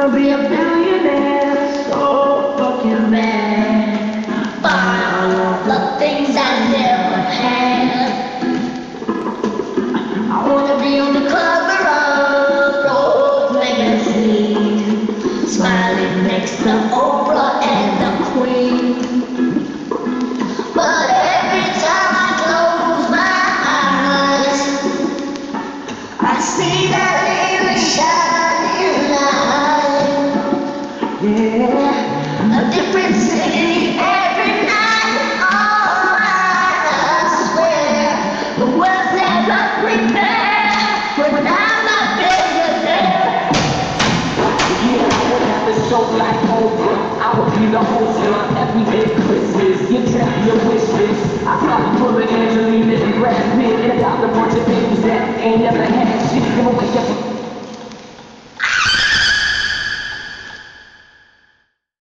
Wanna be a billionaire so fucking bad. All the things I never had. I wanna be on the cover of smiling next to Oprah and the Queen. But every time I close my eyes, I see that Yeah. A different city every night. Oh, I swear the world's never prepared for when I'm a billionaire. Yeah, I would have a show like Oprah. I would be the host of my everyday Christmas. You tell me your wish list. I probably pull an Angelina and Brad Pitt and adopt a bunch of babies that ain't never had shit. Give away your